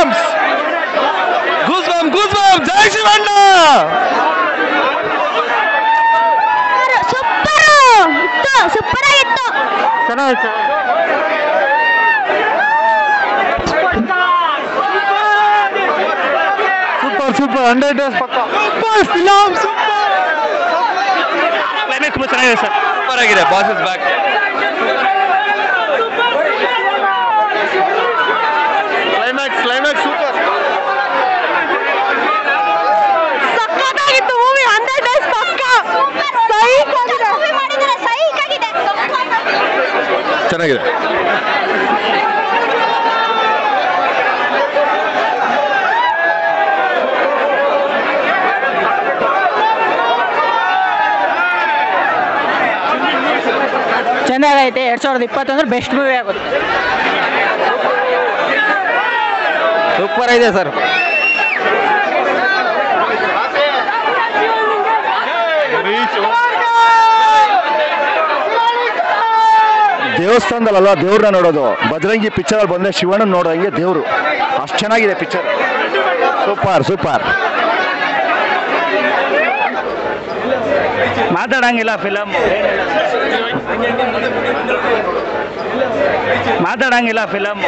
Bumps goose bump goose bump ಜೈ Shivanna super ಇತ್ತು super ಆಗಿತ್ತು ಚೆನ್ನಾಗಿತ್ತು ಸೂಪರ್ ಸೂಪರ್ ಹಂಡ್ರೆಡ್ ಡೇಸ್ ಪಕ್ಕ ಸೂಪರ್ ಫಿಲಮ್ ಸೂಪರ್ ಕ್ಲೈಮ್ಯಾಕ್ಸ್ ತುಂಬ ಚೆನ್ನಾಗಿದೆ ಸರ್ ಸೂಪರ್ ಆಗಿದೆ ಬಾಸ್ ಇಸ್ ಬ್ಯಾಕ್ ಚೆನ್ನಾಗಿದೆ. ಚೆನ್ನಾಗೈತೆ ಎರಡ್ ಸಾವಿರದ ಇಪ್ಪತ್ತೊಂದ್ರ ಬೆಸ್ಟ್ ಮೂವಿ ಆಗುತ್ತೆ. ಸೂಪರ್ ಇದೆ ಸರ್. ದೇವಸ್ಥಾನದಲ್ಲ ದೇವ್ರನ್ನ ನೋಡೋದು. ಬಜರಂಗಿ ಪಿಕ್ಚರ್ ಅಲ್ಲಿ ಬಂದ್ರೆ ಶಿವಣ್ಣ ನೋಡೋಂಗೆ ದೇವ್ರು. ಅಷ್ಟು ಚೆನ್ನಾಗಿದೆ ಪಿಕ್ಚರ್ ಸೂಪರ್ ಸೂಪರ್. ಮಾತಾಡಂಗಿಲ್ಲ ಫಿಲಮ್ ಮಾತಾಡಂಗಿಲ್ಲ ಫಿಲಮ್